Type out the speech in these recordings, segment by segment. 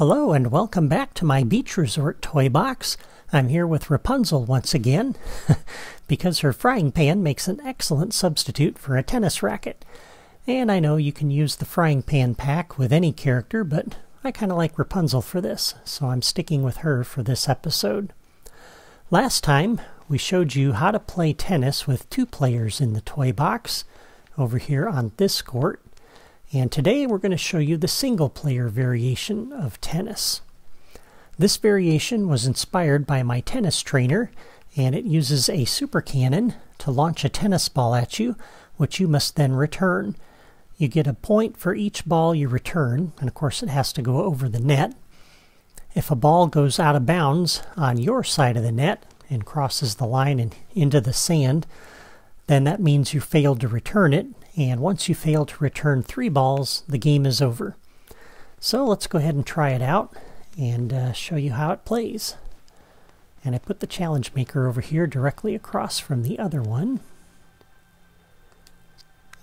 Hello and welcome back to my beach resort toy box. I'm here with Rapunzel once again because her frying pan makes an excellent substitute for a tennis racket. And I know you can use the frying pan pack with any character, but I kind of like Rapunzel for this, so I'm sticking with her for this episode. Last time, we showed you how to play tennis with two players in the toy box over here on this court. And today we're going to show you the single player variation of tennis. This variation was inspired by my tennis trainer, and it uses a super cannon to launch a tennis ball at you, which you must then return. You get a point for each ball you return, and of course it has to go over the net. If a ball goes out of bounds on your side of the net and crosses the line and into the sand, then that means you failed to return it, and once you fail to return three balls, the game is over. So let's go ahead and try it out and uh, show you how it plays. And I put the challenge maker over here directly across from the other one.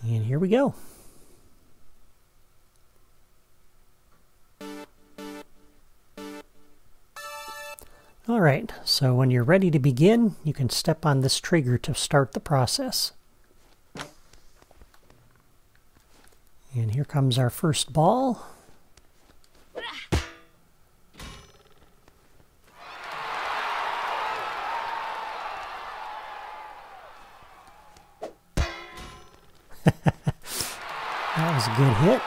And here we go. Alright, so when you're ready to begin, you can step on this trigger to start the process. And here comes our first ball. that was a good hit.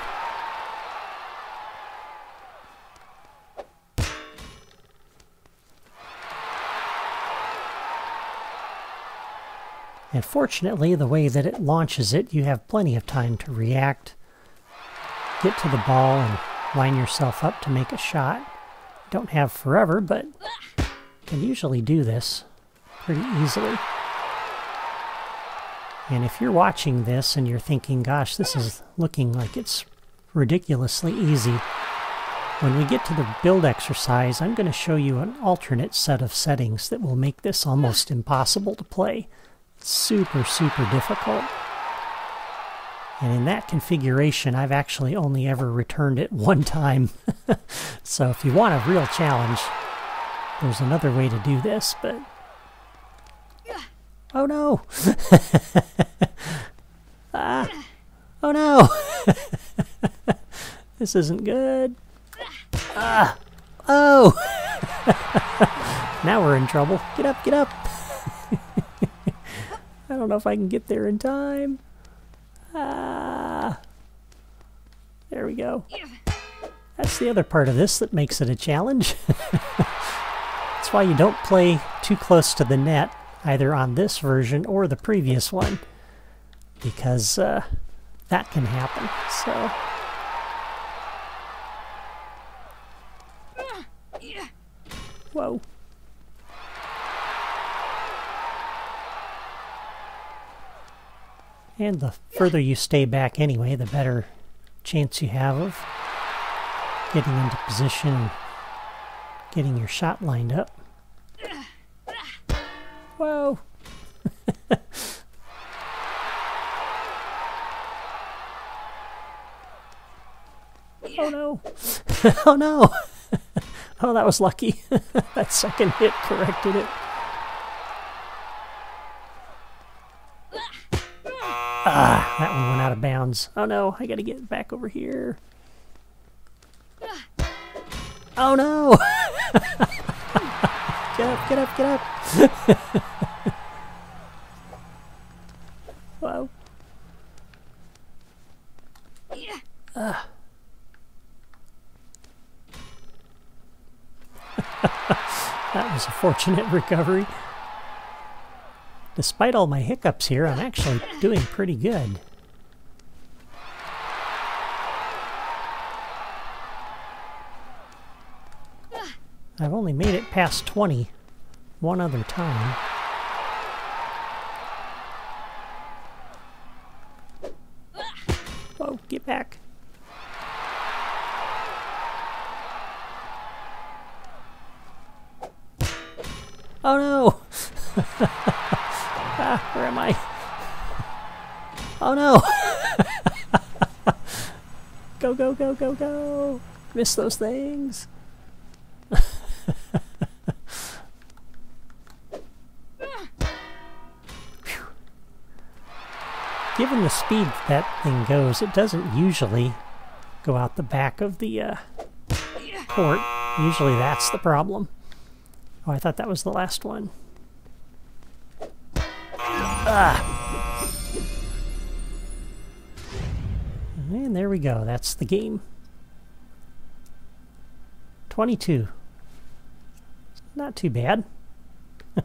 And fortunately, the way that it launches it, you have plenty of time to react, get to the ball, and line yourself up to make a shot. Don't have forever, but can usually do this pretty easily. And if you're watching this and you're thinking, gosh, this is looking like it's ridiculously easy, when we get to the build exercise, I'm going to show you an alternate set of settings that will make this almost impossible to play super, super difficult. And in that configuration, I've actually only ever returned it one time. so if you want a real challenge, there's another way to do this, but... Oh no! ah! Oh no! this isn't good. Ah! Oh! now we're in trouble. Get up, get up! I don't know if I can get there in time. Ah. There we go. That's the other part of this that makes it a challenge. That's why you don't play too close to the net, either on this version or the previous one, because uh, that can happen. So. Whoa. And the further you stay back anyway, the better chance you have of getting into position getting your shot lined up. Whoa! oh no! oh no! oh, that was lucky. that second hit corrected it. Ah, that one went out of bounds. Oh no, I gotta get back over here. Oh no! get up, get up, get up! Whoa. Ah. that was a fortunate recovery. Despite all my hiccups here, I'm actually doing pretty good. I've only made it past 20 one other time. Go, go, go! Miss those things! Given the speed that thing goes, it doesn't usually go out the back of the uh, court. Usually that's the problem. Oh, I thought that was the last one. Ah! We go. That's the game. 22. Not too bad.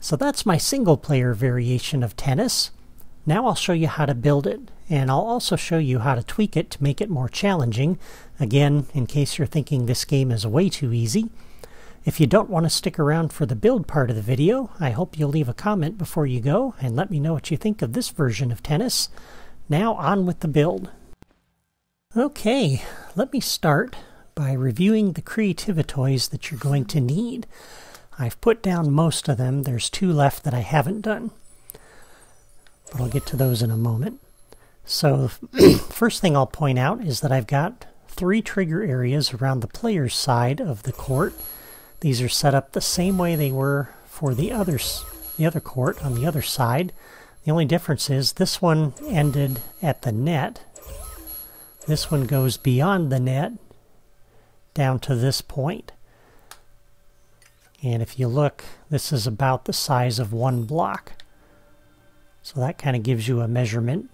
so that's my single player variation of tennis. Now I'll show you how to build it, and I'll also show you how to tweak it to make it more challenging. Again, in case you're thinking this game is way too easy. If you don't want to stick around for the build part of the video, I hope you'll leave a comment before you go and let me know what you think of this version of tennis. Now on with the build. Okay, let me start by reviewing the Creativitoys that you're going to need. I've put down most of them. There's two left that I haven't done. But I'll get to those in a moment. So first thing I'll point out is that I've got three trigger areas around the player's side of the court these are set up the same way they were for the others, the other court on the other side. The only difference is this one ended at the net. This one goes beyond the net down to this point. And if you look, this is about the size of one block. So that kind of gives you a measurement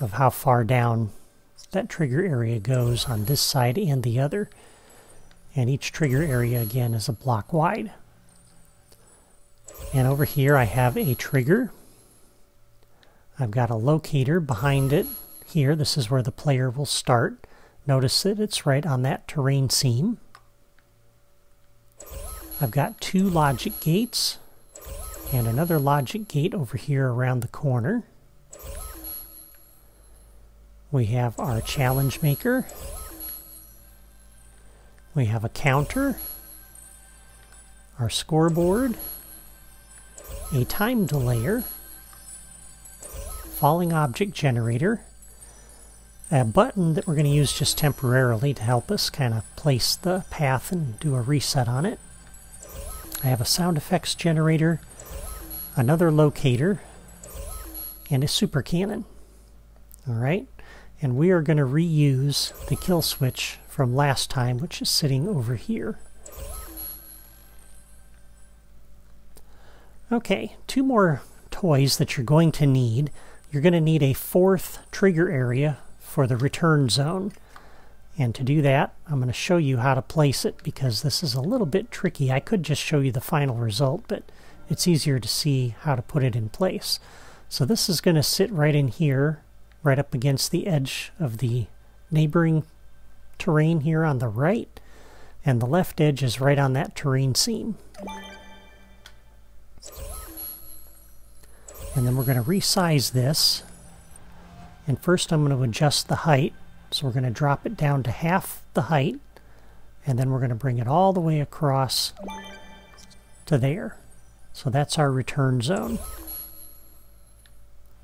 of how far down that trigger area goes on this side and the other and each trigger area again is a block wide. And over here I have a trigger. I've got a locator behind it here. This is where the player will start. Notice that it's right on that terrain seam. I've got two logic gates and another logic gate over here around the corner. We have our challenge maker we have a counter, our scoreboard, a time delayer, falling object generator, a button that we're going to use just temporarily to help us kind of place the path and do a reset on it. I have a sound effects generator, another locator, and a super cannon. Alright, and we are going to reuse the kill switch from last time, which is sitting over here. Okay, two more toys that you're going to need. You're going to need a fourth trigger area for the return zone. And to do that, I'm going to show you how to place it because this is a little bit tricky. I could just show you the final result, but it's easier to see how to put it in place. So this is going to sit right in here, right up against the edge of the neighboring terrain here on the right, and the left edge is right on that terrain seam. And then we're going to resize this. And first I'm going to adjust the height. So we're going to drop it down to half the height. And then we're going to bring it all the way across to there. So that's our return zone.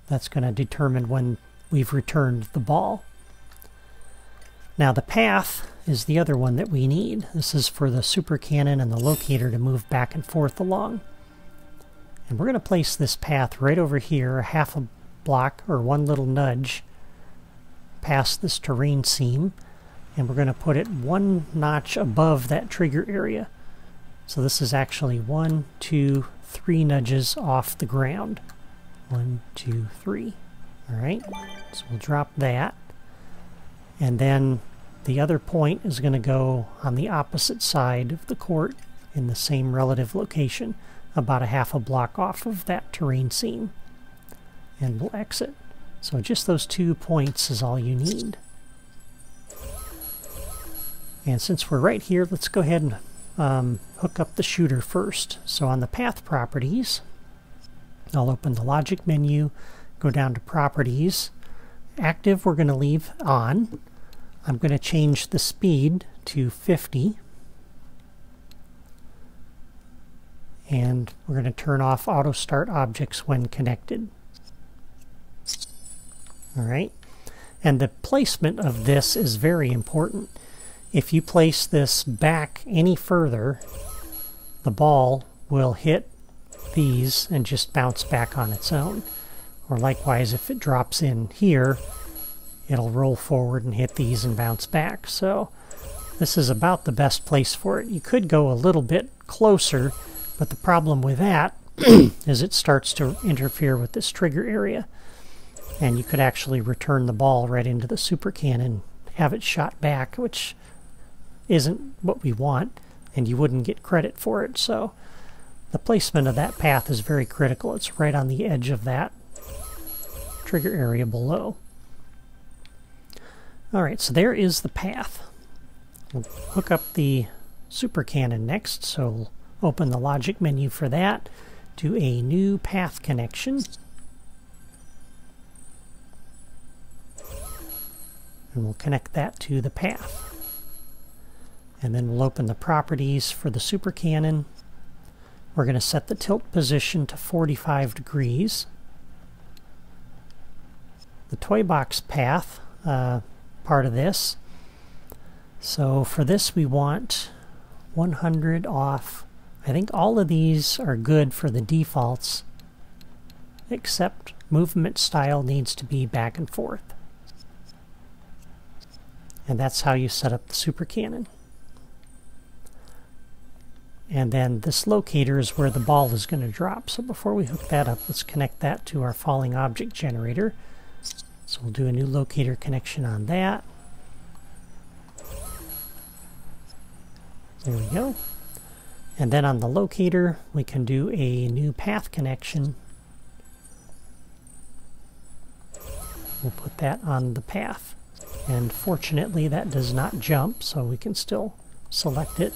That's going to determine when we've returned the ball. Now the path is the other one that we need. This is for the super cannon and the locator to move back and forth along. And we're going to place this path right over here, half a block or one little nudge past this terrain seam. And we're going to put it one notch above that trigger area. So this is actually one, two, three nudges off the ground. One, two, three. All right, so we'll drop that. And then the other point is going to go on the opposite side of the court in the same relative location, about a half a block off of that terrain seam. And we'll exit. So just those two points is all you need. And since we're right here, let's go ahead and um, hook up the shooter first. So on the path properties, I'll open the logic menu, go down to properties. Active we're going to leave on. I'm going to change the speed to 50. And we're going to turn off auto start objects when connected. All right. And the placement of this is very important. if you place this back any further, the ball will hit these and just bounce back on its own. Or likewise, if it drops in here, it'll roll forward and hit these and bounce back. So this is about the best place for it. You could go a little bit closer, but the problem with that is it starts to interfere with this trigger area. And you could actually return the ball right into the super cannon, have it shot back, which isn't what we want, and you wouldn't get credit for it. So the placement of that path is very critical. It's right on the edge of that trigger area below. Alright, so there is the path. We'll hook up the super cannon next, so we'll open the logic menu for that, do a new path connection. And we'll connect that to the path. And then we'll open the properties for the super cannon. We're going to set the tilt position to 45 degrees. The toy box path, uh, part of this. So for this we want 100 off. I think all of these are good for the defaults, except movement style needs to be back and forth. And that's how you set up the super cannon. And then this locator is where the ball is going to drop. So before we hook that up, let's connect that to our falling object generator. So we'll do a new locator connection on that. There we go. And then on the locator, we can do a new path connection. We'll put that on the path. And fortunately, that does not jump, so we can still select it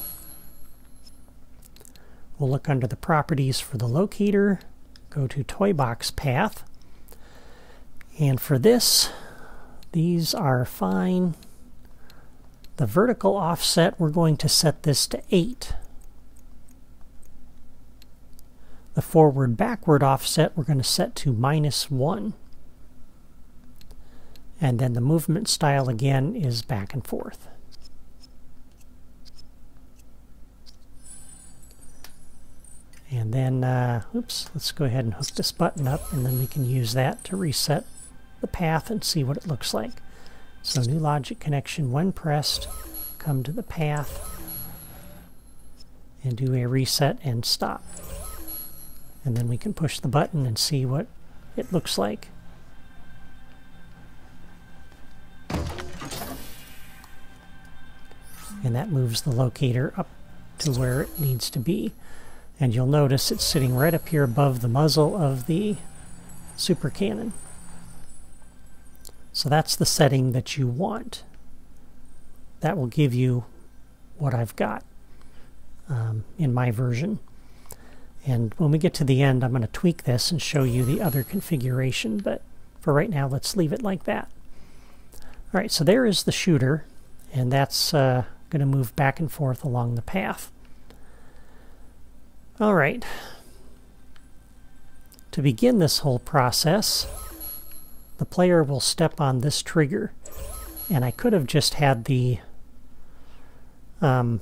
We'll look under the properties for the locator, go to Toy Box Path, and for this, these are fine. The vertical offset, we're going to set this to 8. The forward-backward offset, we're going to set to minus 1. And then the movement style again is back and forth. And then, uh, oops, let's go ahead and hook this button up and then we can use that to reset the path and see what it looks like. So new logic connection when pressed, come to the path and do a reset and stop. And then we can push the button and see what it looks like. And that moves the locator up to where it needs to be. And you'll notice it's sitting right up here above the muzzle of the super cannon. So that's the setting that you want. That will give you what I've got um, in my version. And when we get to the end, I'm going to tweak this and show you the other configuration. But for right now, let's leave it like that. All right, so there is the shooter, and that's uh, going to move back and forth along the path. All right. To begin this whole process, the player will step on this trigger. And I could have just had the um,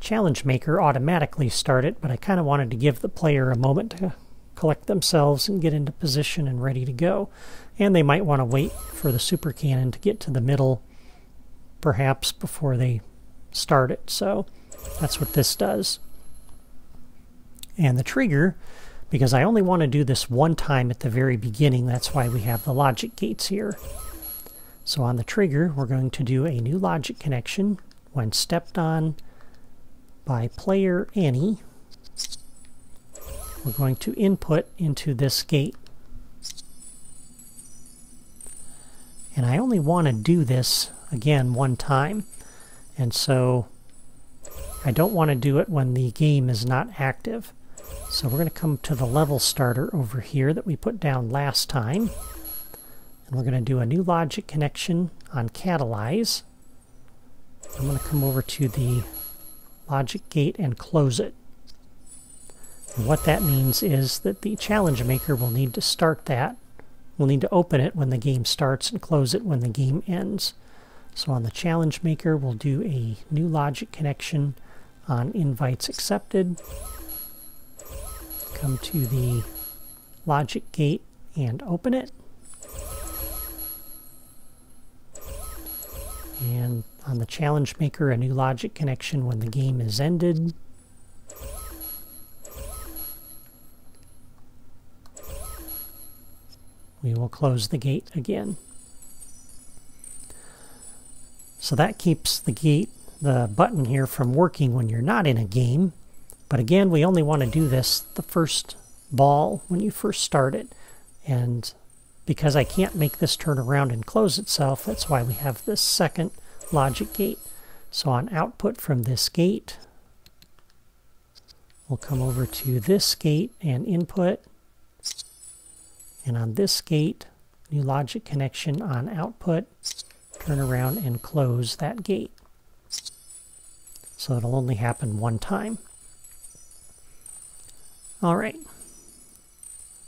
challenge maker automatically start it, but I kind of wanted to give the player a moment to collect themselves and get into position and ready to go. And they might want to wait for the super cannon to get to the middle, perhaps before they start it. So that's what this does and the trigger because I only want to do this one time at the very beginning. That's why we have the logic gates here. So on the trigger, we're going to do a new logic connection when stepped on by player any. We're going to input into this gate. And I only want to do this, again, one time. And so I don't want to do it when the game is not active. So we're going to come to the level starter over here that we put down last time. And we're going to do a new logic connection on catalyze. I'm going to come over to the logic gate and close it. What that means is that the challenge maker will need to start that. We'll need to open it when the game starts and close it when the game ends. So on the challenge maker, we'll do a new logic connection on invites accepted. Come to the logic gate and open it. And on the challenge maker, a new logic connection when the game is ended. We will close the gate again. So that keeps the gate, the button here from working when you're not in a game. But again, we only want to do this the first ball when you first start it. And because I can't make this turn around and close itself, that's why we have this second logic gate. So on output from this gate, we'll come over to this gate and input. And on this gate, new logic connection on output, turn around and close that gate. So it'll only happen one time. All right.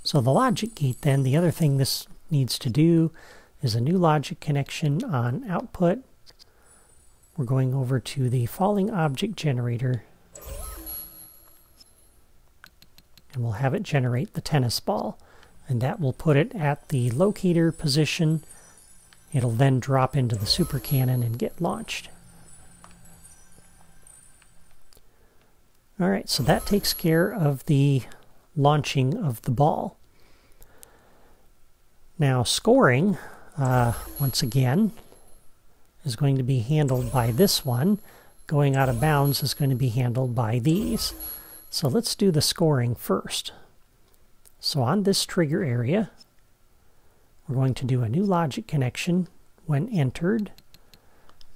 So the logic gate then, the other thing this needs to do is a new logic connection on output. We're going over to the falling object generator and we'll have it generate the tennis ball and that will put it at the locator position. It'll then drop into the super cannon and get launched. Alright, so that takes care of the launching of the ball. Now scoring, uh, once again, is going to be handled by this one. Going out of bounds is going to be handled by these. So let's do the scoring first. So on this trigger area, we're going to do a new logic connection when entered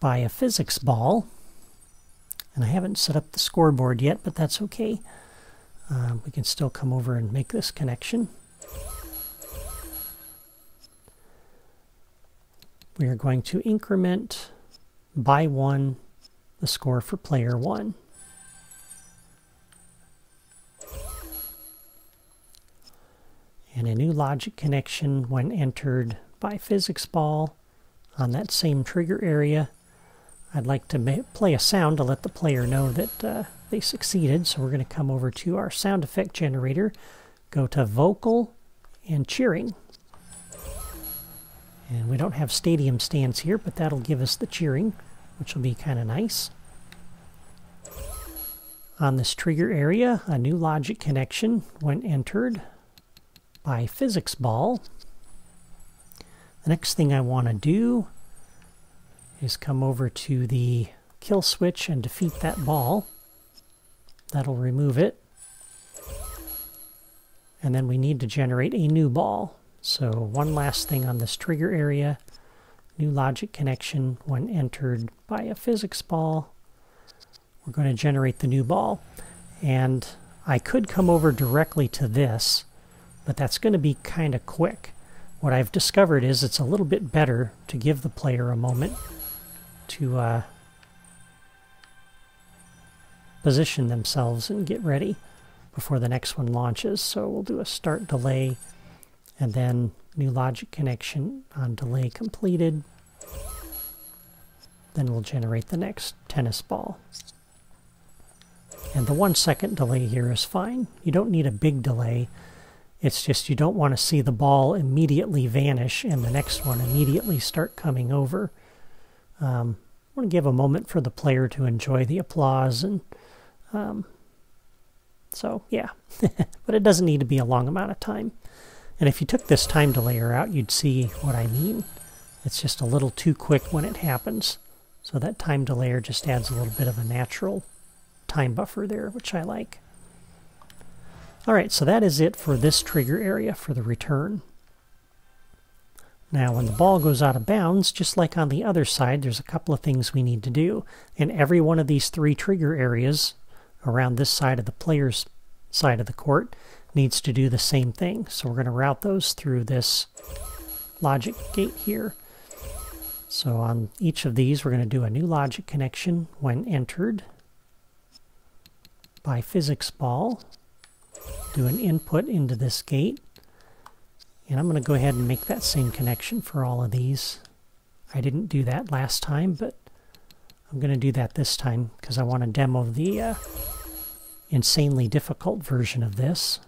by a physics ball. And I haven't set up the scoreboard yet, but that's okay. Uh, we can still come over and make this connection. We are going to increment by one the score for player one. and a new logic connection when entered by physics ball on that same trigger area. I'd like to play a sound to let the player know that uh, they succeeded. So we're going to come over to our sound effect generator, go to vocal and cheering. And we don't have stadium stands here, but that'll give us the cheering, which will be kind of nice. On this trigger area, a new logic connection when entered by physics ball. The next thing I want to do is come over to the kill switch and defeat that ball. That'll remove it. And then we need to generate a new ball. So one last thing on this trigger area. New logic connection when entered by a physics ball. We're going to generate the new ball. And I could come over directly to this but that's going to be kind of quick. What I've discovered is it's a little bit better to give the player a moment to uh, position themselves and get ready before the next one launches. So we'll do a start delay and then new logic connection on delay completed. Then we'll generate the next tennis ball. And the one second delay here is fine. You don't need a big delay it's just you don't want to see the ball immediately vanish and the next one immediately start coming over. Um, I want to give a moment for the player to enjoy the applause and um, so yeah, but it doesn't need to be a long amount of time. And if you took this time delayer out, you'd see what I mean. It's just a little too quick when it happens. So that time delayer just adds a little bit of a natural time buffer there, which I like. Alright, so that is it for this trigger area for the return. Now, when the ball goes out of bounds, just like on the other side, there's a couple of things we need to do. In every one of these three trigger areas around this side of the player's side of the court needs to do the same thing. So we're going to route those through this logic gate here. So on each of these, we're going to do a new logic connection when entered by physics ball do an input into this gate. And I'm going to go ahead and make that same connection for all of these I didn't do that last time, but I'm going to do that this time because I want to demo the uh, insanely difficult version of this.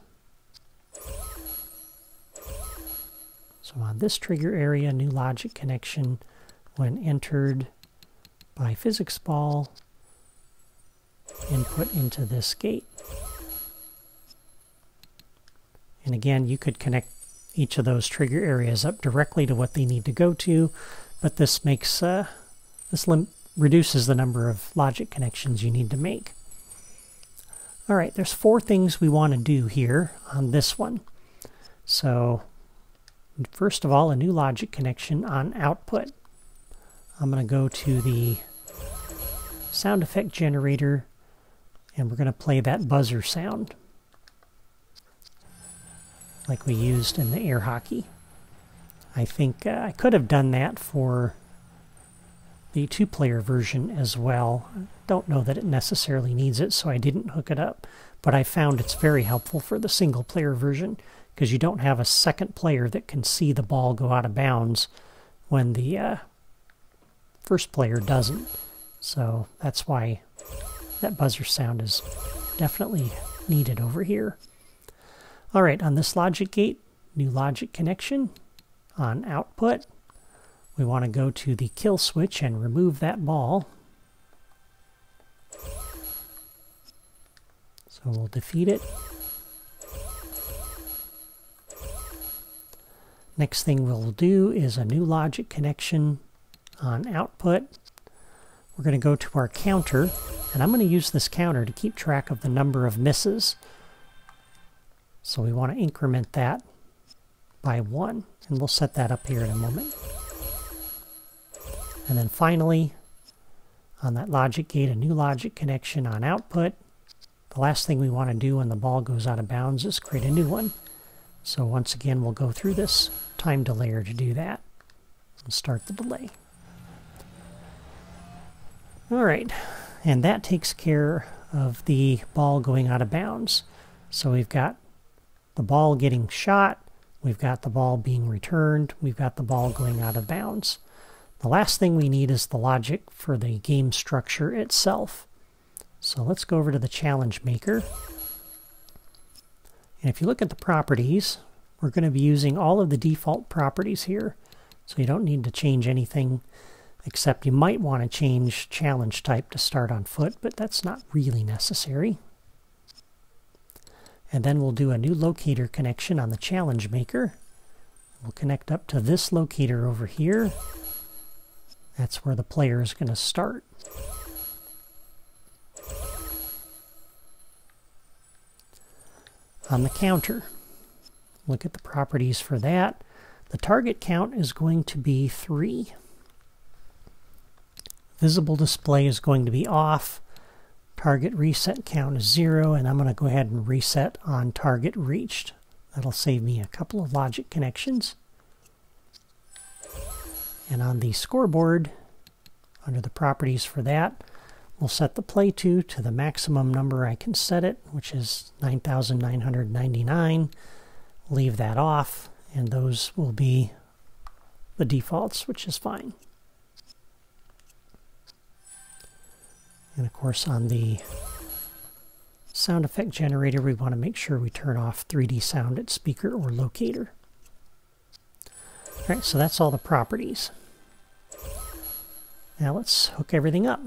So on this trigger area, new logic connection when entered by physics ball input into this gate. And again, you could connect each of those trigger areas up directly to what they need to go to, but this makes uh, this reduces the number of logic connections you need to make. All right, there's four things we want to do here on this one. So first of all, a new logic connection on output. I'm going to go to the sound effect generator and we're going to play that buzzer sound like we used in the air hockey. I think uh, I could have done that for the two-player version as well. Don't know that it necessarily needs it, so I didn't hook it up. But I found it's very helpful for the single-player version because you don't have a second player that can see the ball go out of bounds when the uh, first player doesn't. So that's why that buzzer sound is definitely needed over here. All right, on this logic gate, new logic connection on output. We want to go to the kill switch and remove that ball. So we'll defeat it. Next thing we'll do is a new logic connection on output. We're going to go to our counter, and I'm going to use this counter to keep track of the number of misses. So we want to increment that by 1, and we'll set that up here in a moment. And then finally, on that logic gate, a new logic connection on output. The last thing we want to do when the ball goes out of bounds is create a new one. So once again, we'll go through this time delayer to do that and start the delay. All right, and that takes care of the ball going out of bounds. So we've got the ball getting shot, we've got the ball being returned, we've got the ball going out of bounds. The last thing we need is the logic for the game structure itself. So let's go over to the challenge maker. And if you look at the properties, we're going to be using all of the default properties here. So you don't need to change anything except you might want to change challenge type to start on foot, but that's not really necessary. And then we'll do a new locator connection on the challenge maker. We'll connect up to this locator over here. That's where the player is going to start. On the counter, look at the properties for that. The target count is going to be 3. Visible display is going to be off. Target reset count is zero, and I'm going to go ahead and reset on target reached. That'll save me a couple of logic connections. And on the scoreboard, under the properties for that, we'll set the play to to the maximum number I can set it, which is 9,999. Leave that off, and those will be the defaults, which is fine. And of course on the sound effect generator, we want to make sure we turn off 3D sound at speaker or locator. All right, so that's all the properties. Now let's hook everything up.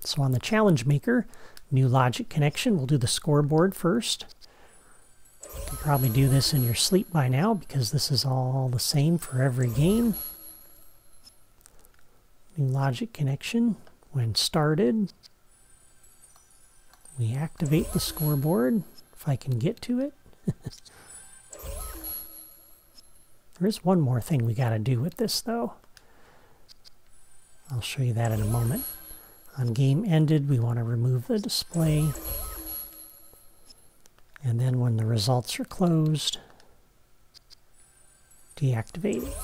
So on the challenge maker, new logic connection, we'll do the scoreboard first. You can probably do this in your sleep by now because this is all the same for every game. New logic connection when started. We activate the scoreboard, if I can get to it. there is one more thing we got to do with this, though. I'll show you that in a moment. On game ended, we want to remove the display. And then when the results are closed, deactivate it.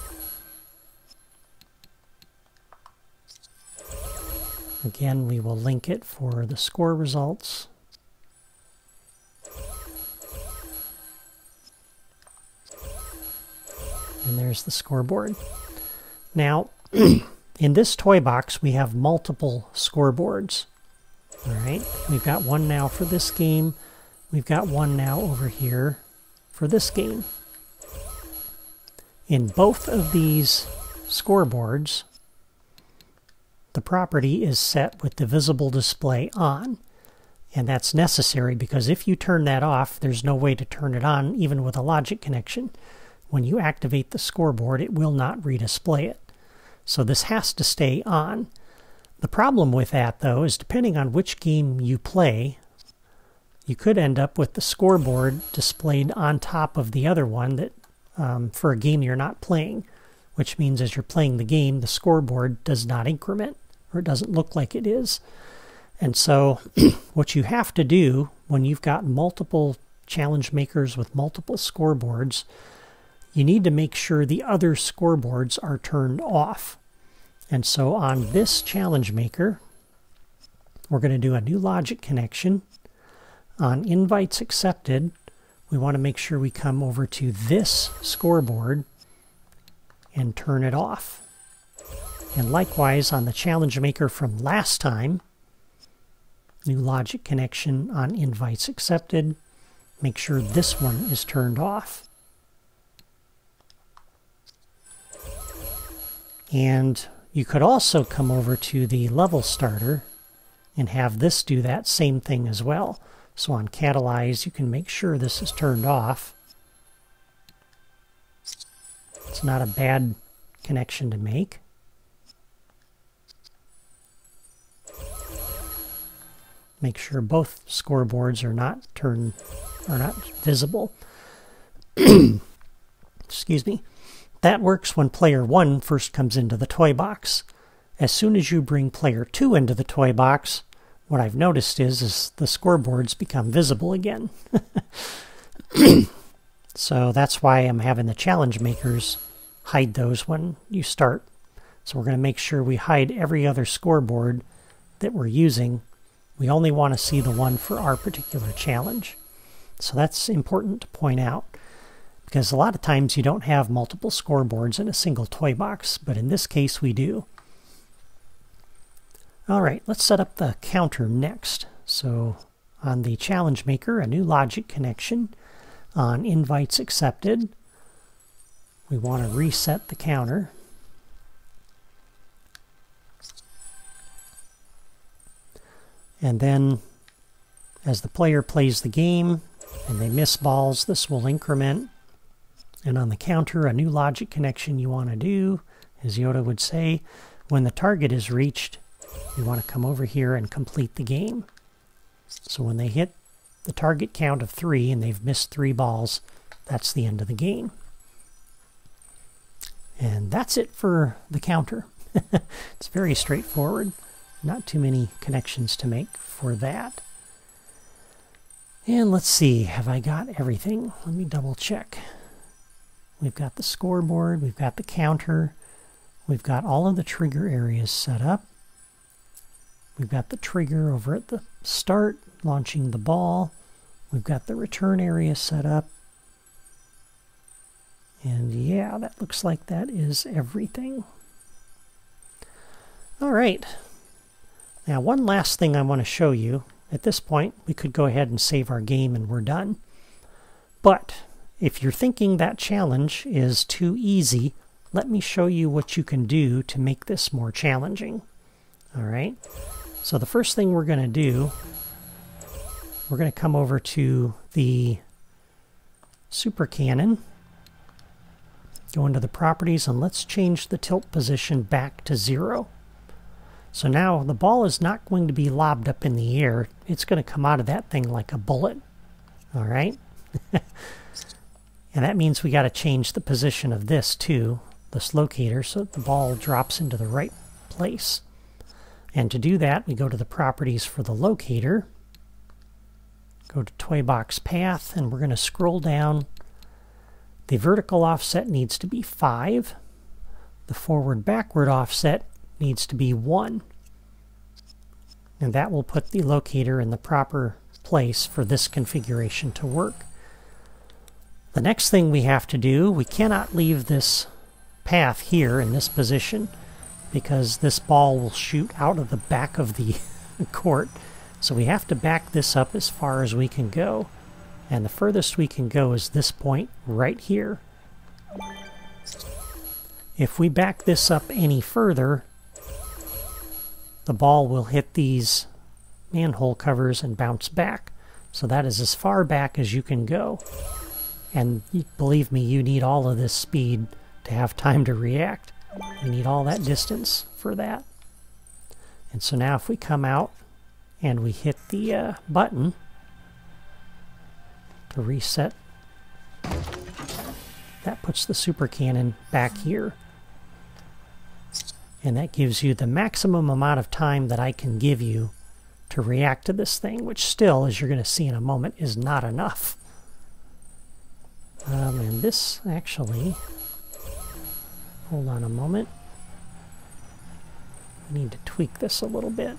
Again, we will link it for the score results. And there's the scoreboard. Now, in this toy box, we have multiple scoreboards. All right, we've got one now for this game. We've got one now over here for this game. In both of these scoreboards, the property is set with the visible display on. And that's necessary because if you turn that off, there's no way to turn it on even with a logic connection. When you activate the scoreboard, it will not redisplay it. So this has to stay on. The problem with that, though, is depending on which game you play, you could end up with the scoreboard displayed on top of the other one that um, for a game you're not playing, which means as you're playing the game, the scoreboard does not increment or it doesn't look like it is. And so, what you have to do when you've got multiple challenge makers with multiple scoreboards, you need to make sure the other scoreboards are turned off. And so, on this challenge maker, we're going to do a new logic connection. On invites accepted, we want to make sure we come over to this scoreboard and turn it off. And likewise, on the challenge maker from last time, new logic connection on invites accepted. Make sure this one is turned off. And you could also come over to the level starter and have this do that same thing as well. So on catalyze, you can make sure this is turned off. It's not a bad connection to make. make sure both scoreboards are not turned are not visible. Excuse me. That works when player 1 first comes into the toy box. As soon as you bring player 2 into the toy box, what I've noticed is, is the scoreboards become visible again. so that's why I'm having the challenge makers hide those when you start. So we're going to make sure we hide every other scoreboard that we're using we only want to see the one for our particular challenge. So that's important to point out because a lot of times you don't have multiple scoreboards in a single toy box, but in this case we do. All right, let's set up the counter next. So on the challenge maker, a new logic connection. On invites accepted, we want to reset the counter. And then as the player plays the game and they miss balls, this will increment. And on the counter, a new logic connection you want to do, as Yoda would say, when the target is reached, you want to come over here and complete the game. So when they hit the target count of three and they've missed three balls, that's the end of the game. And that's it for the counter. it's very straightforward. Not too many connections to make for that. And let's see, have I got everything? Let me double check. We've got the scoreboard, we've got the counter, we've got all of the trigger areas set up. We've got the trigger over at the start, launching the ball. We've got the return area set up. And yeah, that looks like that is everything. All right, now one last thing I want to show you. At this point, we could go ahead and save our game and we're done. But if you're thinking that challenge is too easy, let me show you what you can do to make this more challenging. All right. So the first thing we're going to do, we're going to come over to the Super Cannon, go into the properties, and let's change the tilt position back to zero. So now the ball is not going to be lobbed up in the air. It's going to come out of that thing like a bullet. All right? and that means we got to change the position of this too, this locator, so that the ball drops into the right place. And to do that, we go to the properties for the locator, go to Toy Box Path, and we're going to scroll down. The vertical offset needs to be 5. The forward-backward offset needs to be 1. And that will put the locator in the proper place for this configuration to work. The next thing we have to do, we cannot leave this path here in this position because this ball will shoot out of the back of the court. So we have to back this up as far as we can go. And the furthest we can go is this point right here. If we back this up any further, the ball will hit these manhole covers and bounce back. So that is as far back as you can go. And believe me, you need all of this speed to have time to react. You need all that distance for that. And so now if we come out and we hit the uh, button to reset, that puts the super cannon back here. And that gives you the maximum amount of time that I can give you to react to this thing, which still, as you're going to see in a moment, is not enough. Um, and this actually, hold on a moment. I need to tweak this a little bit.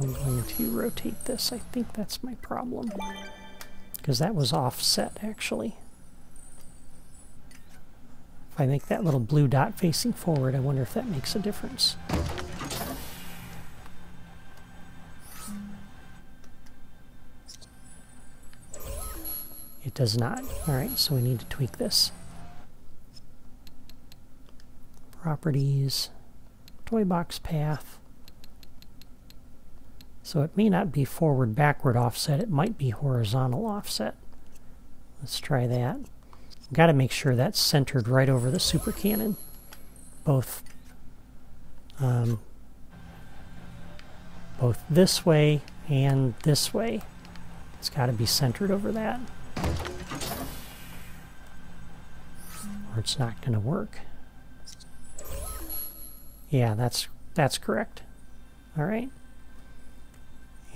I'm going to rotate this. I think that's my problem. Because that was offset, actually. If I make that little blue dot facing forward, I wonder if that makes a difference. It does not. Alright, so we need to tweak this. Properties, toy box path. So it may not be forward backward offset, it might be horizontal offset. Let's try that. Got to make sure that's centered right over the super cannon. Both um, both this way and this way. It's got to be centered over that. Or it's not going to work. Yeah, that's that's correct. All right.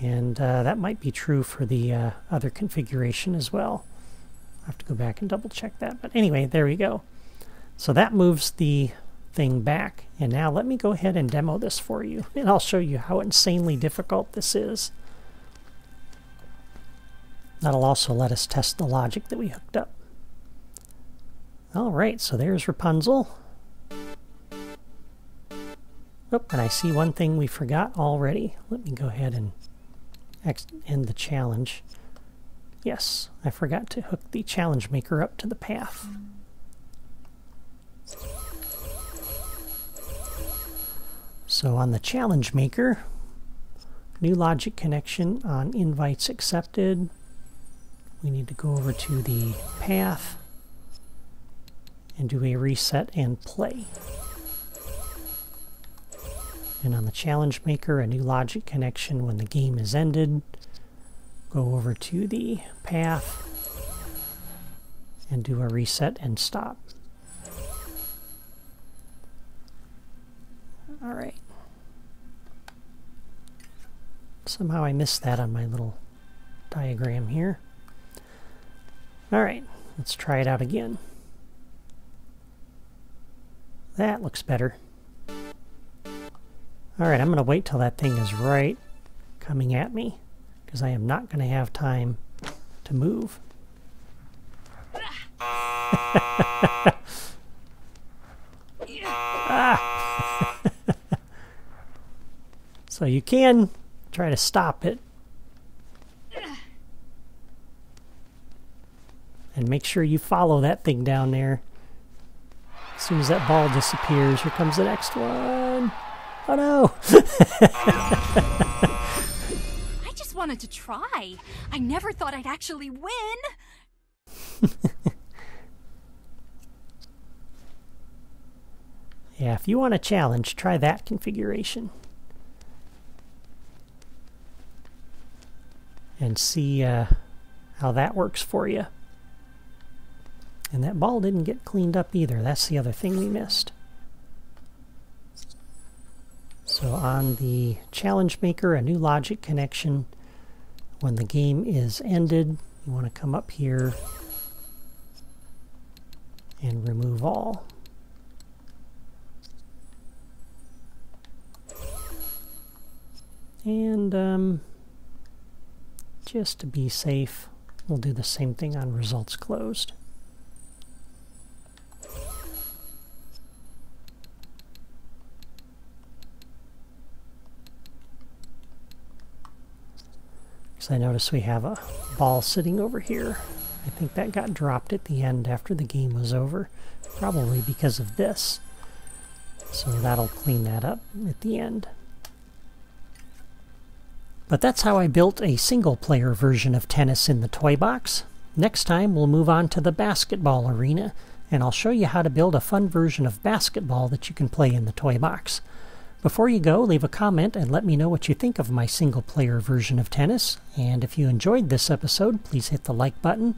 And uh, that might be true for the uh, other configuration as well. I have to go back and double check that. But anyway, there we go. So that moves the thing back. And now let me go ahead and demo this for you. And I'll show you how insanely difficult this is. That'll also let us test the logic that we hooked up. Alright, so there's Rapunzel. Oh, and I see one thing we forgot already. Let me go ahead and end the challenge. Yes, I forgot to hook the challenge maker up to the path. So on the challenge maker, new logic connection on invites accepted. We need to go over to the path and do a reset and play. And on the challenge maker, a new logic connection when the game is ended. Go over to the path and do a reset and stop. All right. Somehow I missed that on my little diagram here. All right, let's try it out again. That looks better. Alright, I'm going to wait till that thing is right coming at me, because I am not going to have time to move. ah. so you can try to stop it. And make sure you follow that thing down there. As soon as that ball disappears, here comes the next one. Oh no! I just wanted to try. I never thought I'd actually win. yeah, if you want a challenge, try that configuration. And see uh, how that works for you. And that ball didn't get cleaned up either. That's the other thing we missed. So on the challenge maker, a new logic connection. When the game is ended, you want to come up here and remove all. And um, just to be safe, We'll do the same thing on results closed. So I notice we have a ball sitting over here. I think that got dropped at the end after the game was over, probably because of this. So that'll clean that up at the end. But that's how I built a single-player version of tennis in the toy box. Next time we'll move on to the basketball arena, and I'll show you how to build a fun version of basketball that you can play in the toy box. Before you go, leave a comment and let me know what you think of my single-player version of tennis, and if you enjoyed this episode, please hit the like button.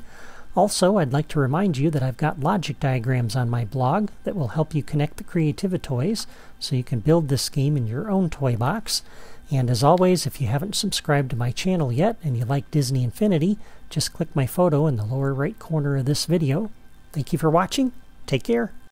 Also, I'd like to remind you that I've got logic diagrams on my blog that will help you connect the Creativitoys so you can build this game in your own toy box. And as always, if you haven't subscribed to my channel yet and you like Disney Infinity, just click my photo in the lower right corner of this video. Thank you for watching. Take care.